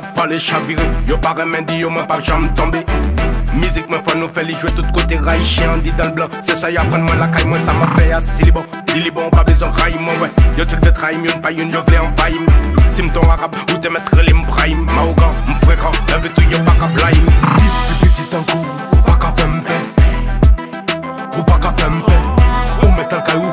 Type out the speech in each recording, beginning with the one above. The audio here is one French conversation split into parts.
ya pale chavire Yo pa remen di yo mwen pa jam tombe Mizik mwen fwa nou fe li jwe tout kote ray Chien di dan blan Se sa ya pren mwen la kay mwen sa ma fe a silibon Dilibon pa bezon ray mwen we Yo tout ve tray yon pa yon yo vle envahim Sim ton arab ou te metre li mprahim Maougan, mfrekan, leve tou yo pa ka blaim Dis di petit an kou, ou pa ka fempe Ou pa ka fempe Ou metal kay ou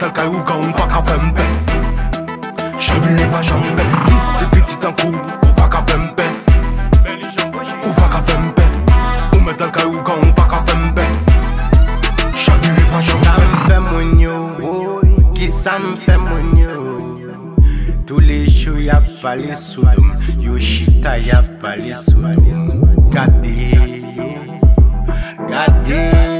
Ou metal kay ou ka ou pa ka fempe Chavire pa champe Dis di petit an kou, ou pa ka fempe Ou pa ka fempe Ou metal kay ou ka ou pa ka fempe Chavire pa Ça champe me fait mon qui me fait mon. Tous les jours y'a pas les Yoshita y'a pas les soudum. Gardez, gardez.